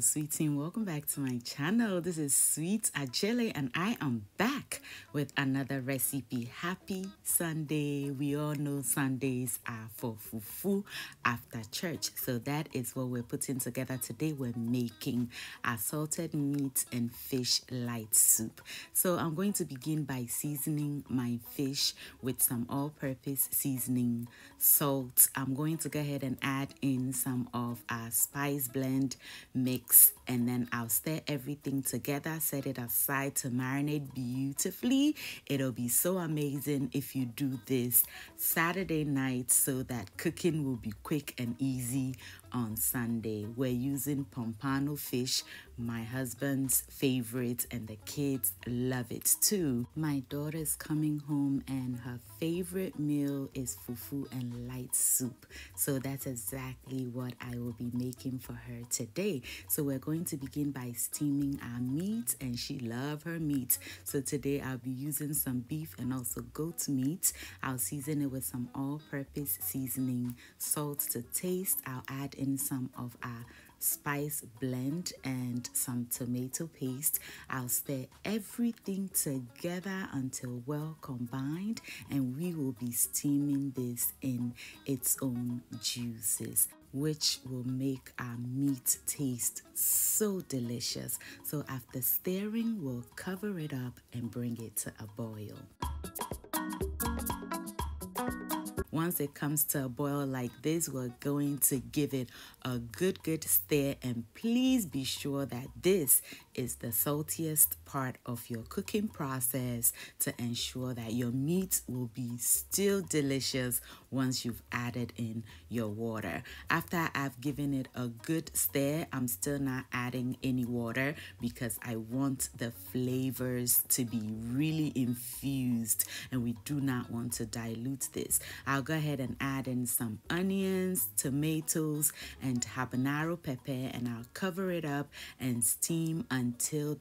Sweet team. Welcome back to my channel. This is Sweet Adjeley, and I am back with another recipe. Happy Sunday. We all know Sundays are for fufu after church. So that is what we're putting together today. We're making assorted meat and fish light soup. So I'm going to begin by seasoning my fish with some all-purpose seasoning, salt. I'm going to go ahead and add in some of our spice blend mix and then I'll stir everything together, set it aside to marinate beautifully. It'll be so amazing if you do this Saturday night so that cooking will be quick and easy on Sunday. We're using pompano fish, my husband's favorite, and the kids love it too. My daughter's coming home and her favorite meal is fufu and light soup. So that's exactly what I will be making for her today. So we're going to begin by steaming our meat and she loves her meat. So today I'll be using some beef and also goat meat. I'll season it with some all-purpose seasoning, salt to taste. I'll add in some of our spice blend and some tomato paste. I'll stir everything together until well combined and we will be steaming this in its own juices which will make our meat taste so delicious. So after stirring, we'll cover it up and bring it to a boil. Once it comes to a boil like this, we're going to give it a good, good stir. And please be sure that this is the saltiest part of your cooking process to ensure that your meat will be still delicious once you've added in your water. After I've given it a good stir, I'm still not adding any water because I want the flavors to be really infused and we do not want to dilute this. I'll go ahead and add in some onions, tomatoes, and habanero pepper and I'll cover it up and steam until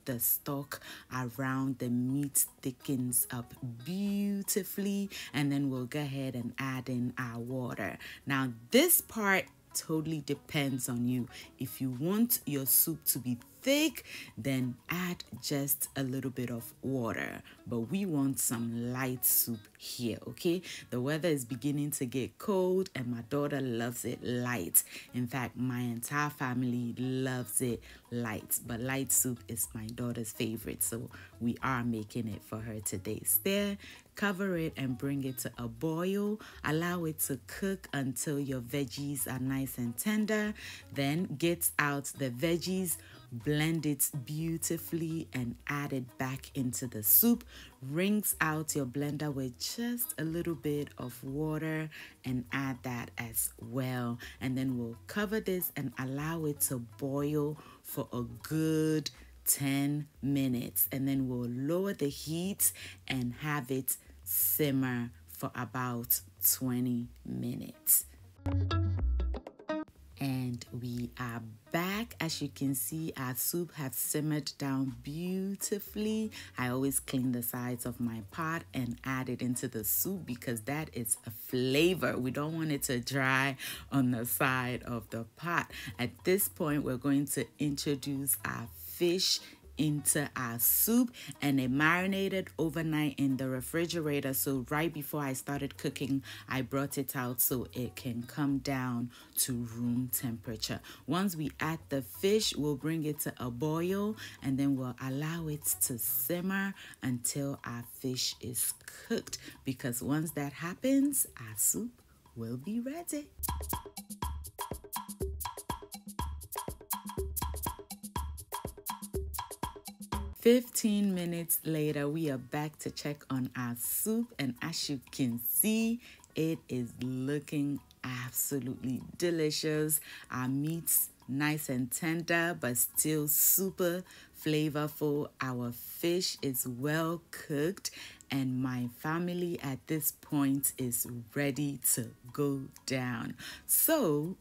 the stock around the meat thickens up beautifully and then we'll go ahead and add in our water. Now this part totally depends on you. If you want your soup to be thick, then add just a little bit of water. But we want some light soup here, okay? The weather is beginning to get cold and my daughter loves it light. In fact, my entire family loves it light. But light soup is my daughter's favorite, so we are making it for her today. Stir, cover it and bring it to a boil. Allow it to cook until your veggies are nice and tender. Then get out the veggies blend it beautifully and add it back into the soup. Rinse out your blender with just a little bit of water and add that as well. And then we'll cover this and allow it to boil for a good 10 minutes. And then we'll lower the heat and have it simmer for about 20 minutes and we are back. As you can see our soup has simmered down beautifully. I always clean the sides of my pot and add it into the soup because that is a flavor. We don't want it to dry on the side of the pot. At this point we're going to introduce our fish into our soup and it marinated overnight in the refrigerator. So right before I started cooking I brought it out so it can come down to room temperature. Once we add the fish we'll bring it to a boil and then we'll allow it to simmer until our fish is cooked because once that happens our soup will be ready 15 minutes later, we are back to check on our soup, and as you can see, it is looking absolutely delicious. Our meat's nice and tender, but still super flavorful. Our fish is well cooked, and my family at this point is ready to go down. So,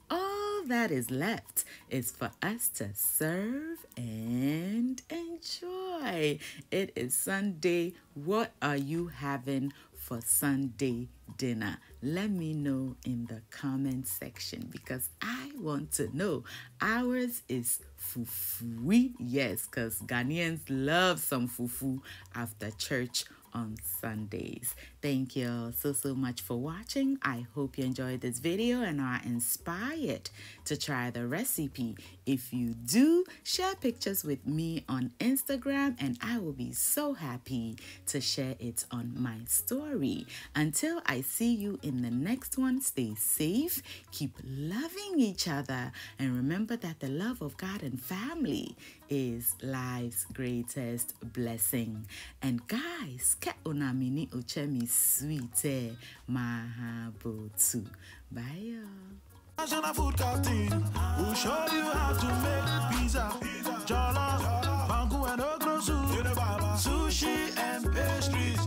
that is left is for us to serve and enjoy. It is Sunday. What are you having for Sunday dinner? Let me know in the comment section because I want to know. Ours is fufu. Yes, because Ghanaians love some fufu after church on Sundays. Thank you so, so much for watching. I hope you enjoyed this video and are inspired to try the recipe. If you do, share pictures with me on Instagram and I will be so happy to share it on my story. Until I see you in the next one, stay safe, keep loving each other, and remember that the love of God and family is life's greatest blessing. And guys, ke onamini ochemi sweet mahabotu. Bye. Show you how to make pizza, jollof, bangu and okro sushi and pastries.